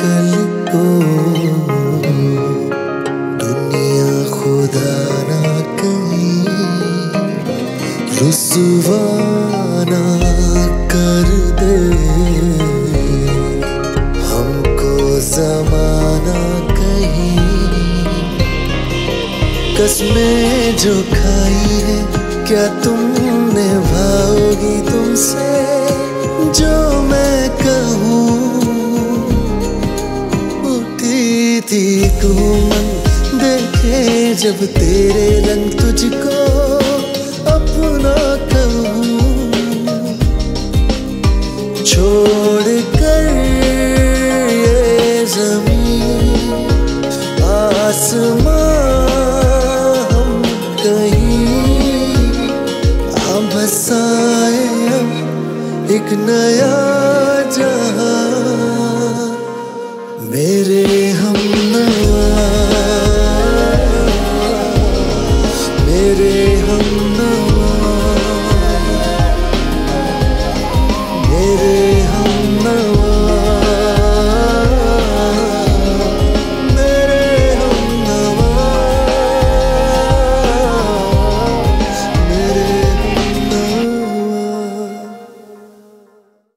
कल को। दुनिया कर दे। हमको कसमें जो खाई है क्या तुमने भाओगी तुमसे? जब तेरे रंग तुझको अपना कहूँ, छोड़ कर ये ज़मीन, आसमां हम कहीं, हम बसाए हम एक नया जहाँ, मेरे तेरे हम